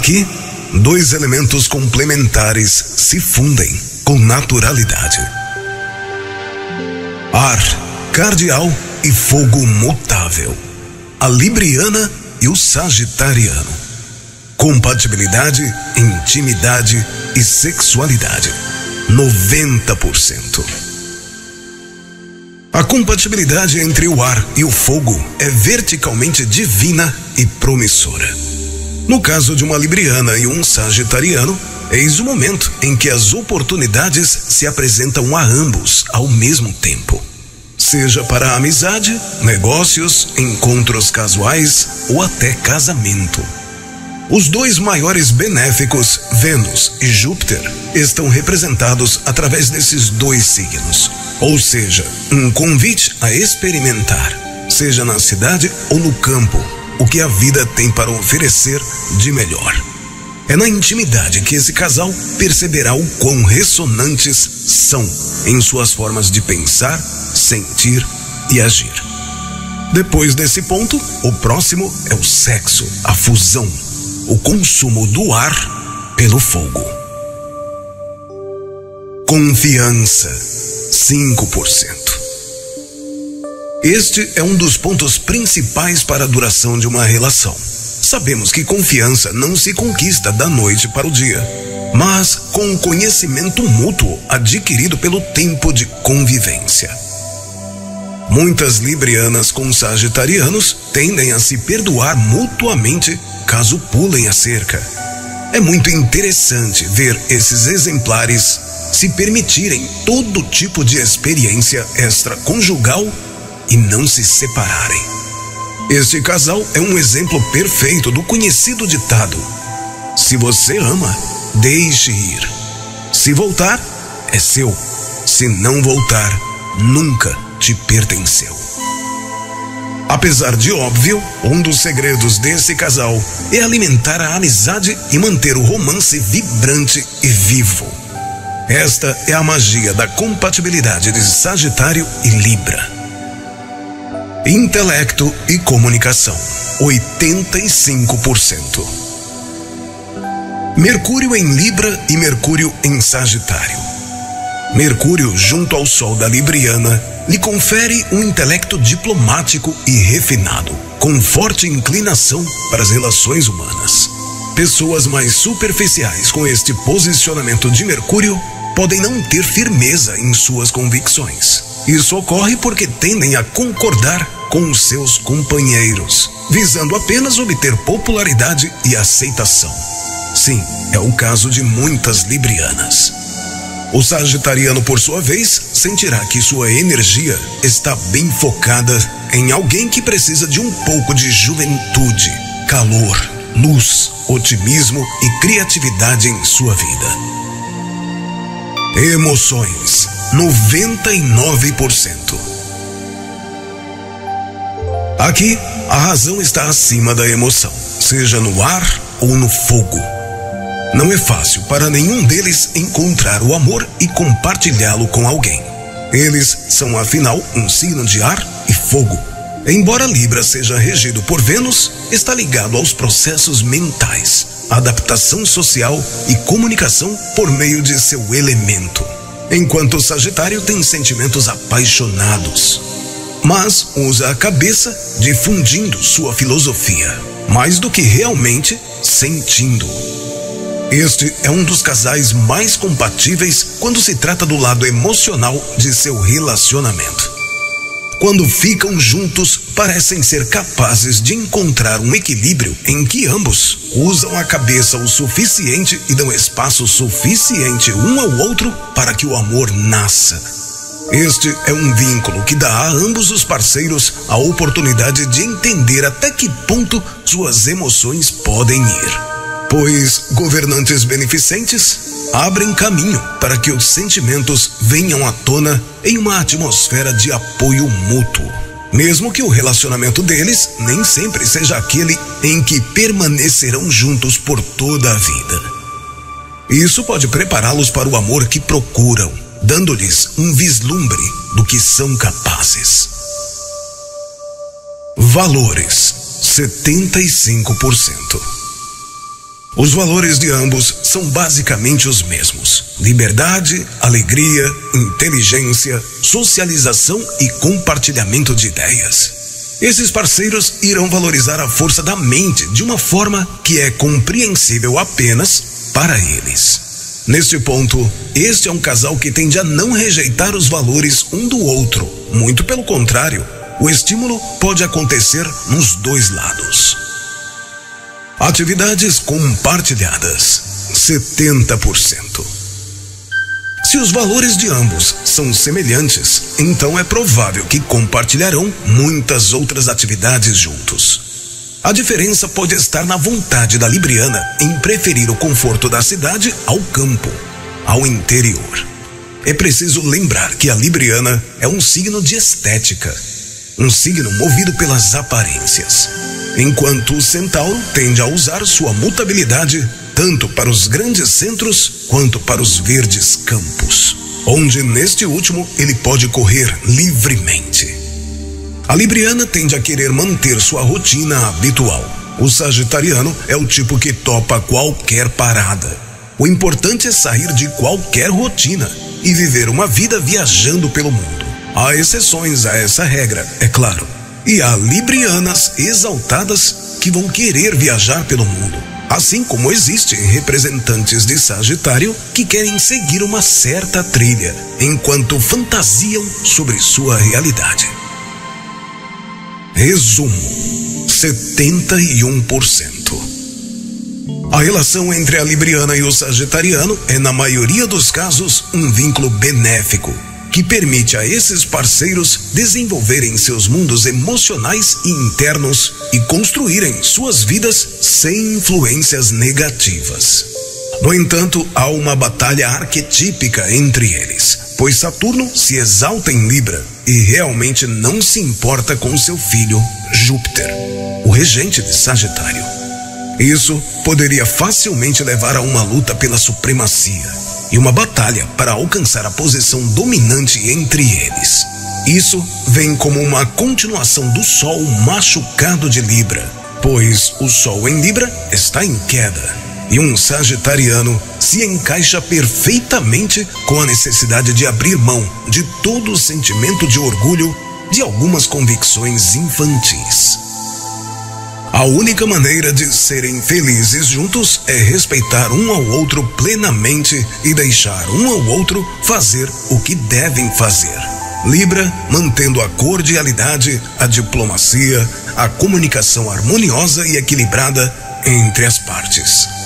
Aqui, dois elementos complementares se fundem com naturalidade: ar cardial e fogo mutável. A Libriana e o Sagitariano. Compatibilidade, intimidade e sexualidade. 90%. A compatibilidade entre o ar e o fogo é verticalmente divina e promissora. No caso de uma Libriana e um Sagitariano, eis o momento em que as oportunidades se apresentam a ambos ao mesmo tempo. Seja para amizade, negócios, encontros casuais ou até casamento. Os dois maiores benéficos, Vênus e Júpiter, estão representados através desses dois signos. Ou seja, um convite a experimentar, seja na cidade ou no campo, o que a vida tem para oferecer de melhor. É na intimidade que esse casal perceberá o quão ressonantes são em suas formas de pensar, sentir e agir. Depois desse ponto, o próximo é o sexo, a fusão, o consumo do ar pelo fogo. Confiança, 5%. Este é um dos pontos principais para a duração de uma relação. Sabemos que confiança não se conquista da noite para o dia, mas com o conhecimento mútuo adquirido pelo tempo de convivência. Muitas librianas com sagitarianos tendem a se perdoar mutuamente caso pulem a cerca. É muito interessante ver esses exemplares se permitirem todo tipo de experiência extraconjugal e não se separarem. Este casal é um exemplo perfeito do conhecido ditado: Se você ama, deixe ir. Se voltar, é seu. Se não voltar, nunca te pertenceu. Apesar de óbvio, um dos segredos desse casal é alimentar a amizade e manter o romance vibrante e vivo. Esta é a magia da compatibilidade de Sagitário e Libra. Intelecto e comunicação, 85%. Mercúrio em Libra e Mercúrio em Sagitário. Mercúrio, junto ao Sol da Libriana, lhe confere um intelecto diplomático e refinado, com forte inclinação para as relações humanas. Pessoas mais superficiais com este posicionamento de Mercúrio podem não ter firmeza em suas convicções. Isso ocorre porque tendem a concordar com os seus companheiros, visando apenas obter popularidade e aceitação. Sim, é o caso de muitas librianas. O sagitariano, por sua vez, sentirá que sua energia está bem focada em alguém que precisa de um pouco de juventude, calor, luz, otimismo e criatividade em sua vida. Emoções 99%. Aqui, a razão está acima da emoção, seja no ar ou no fogo. Não é fácil para nenhum deles encontrar o amor e compartilhá-lo com alguém. Eles são, afinal, um signo de ar e fogo. Embora Libra seja regido por Vênus, está ligado aos processos mentais, adaptação social e comunicação por meio de seu elemento. Enquanto Sagitário tem sentimentos apaixonados, mas usa a cabeça difundindo sua filosofia, mais do que realmente sentindo. Este é um dos casais mais compatíveis quando se trata do lado emocional de seu relacionamento. Quando ficam juntos, parecem ser capazes de encontrar um equilíbrio em que ambos usam a cabeça o suficiente e dão espaço suficiente um ao outro para que o amor nasça. Este é um vínculo que dá a ambos os parceiros a oportunidade de entender até que ponto suas emoções podem ir pois governantes beneficentes abrem caminho para que os sentimentos venham à tona em uma atmosfera de apoio mútuo. Mesmo que o relacionamento deles nem sempre seja aquele em que permanecerão juntos por toda a vida. Isso pode prepará-los para o amor que procuram, dando-lhes um vislumbre do que são capazes. Valores 75%. Os valores de ambos são basicamente os mesmos: liberdade, alegria, inteligência, socialização e compartilhamento de ideias. Esses parceiros irão valorizar a força da mente de uma forma que é compreensível apenas para eles. Neste ponto, este é um casal que tende a não rejeitar os valores um do outro. Muito pelo contrário, o estímulo pode acontecer nos dois lados. Atividades compartilhadas: 70%. Se os valores de ambos são semelhantes, então é provável que compartilharão muitas outras atividades juntos. A diferença pode estar na vontade da Libriana em preferir o conforto da cidade ao campo, ao interior. É preciso lembrar que a Libriana é um signo de estética, um signo movido pelas aparências enquanto o centauro tende a usar sua mutabilidade tanto para os grandes centros quanto para os verdes campos, onde neste último ele pode correr livremente. A Libriana tende a querer manter sua rotina habitual. O Sagitariano é o tipo que topa qualquer parada. O importante é sair de qualquer rotina e viver uma vida viajando pelo mundo. Há exceções a essa regra, é claro e há librianas exaltadas que vão querer viajar pelo mundo. Assim como existem representantes de Sagitário que querem seguir uma certa trilha, enquanto fantasiam sobre sua realidade. Resumo: 71%. A relação entre a Libriana e o Sagitariano é, na maioria dos casos, um vínculo benéfico que permite a esses parceiros desenvolverem seus mundos emocionais e internos e construírem suas vidas sem influências negativas. No entanto, há uma batalha arquetípica entre eles, pois Saturno se exalta em Libra e realmente não se importa com seu filho Júpiter, o regente de Sagitário. Isso poderia facilmente levar a uma luta pela supremacia e uma batalha para alcançar a posição dominante entre eles. Isso vem como uma continuação do Sol machucado de Libra, pois o Sol em Libra está em queda e um Sagitariano se encaixa perfeitamente com a necessidade de abrir mão de todo o sentimento de orgulho de algumas convicções infantis. A única maneira de serem felizes juntos é respeitar um ao outro plenamente e deixar um ao outro fazer o que devem fazer. Libra mantendo a cordialidade, a diplomacia, a comunicação harmoniosa e equilibrada entre as partes.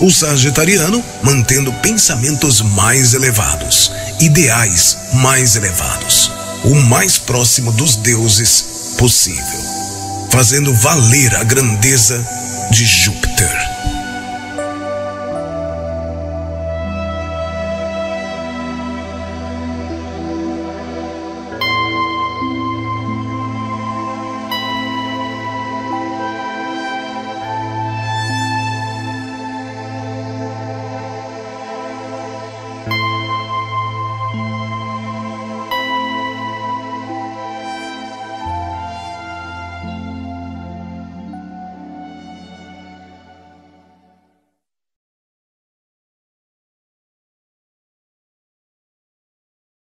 O Sagitariano mantendo pensamentos mais elevados, ideais mais elevados, o mais próximo dos deuses possível fazendo valer a grandeza de Júpiter.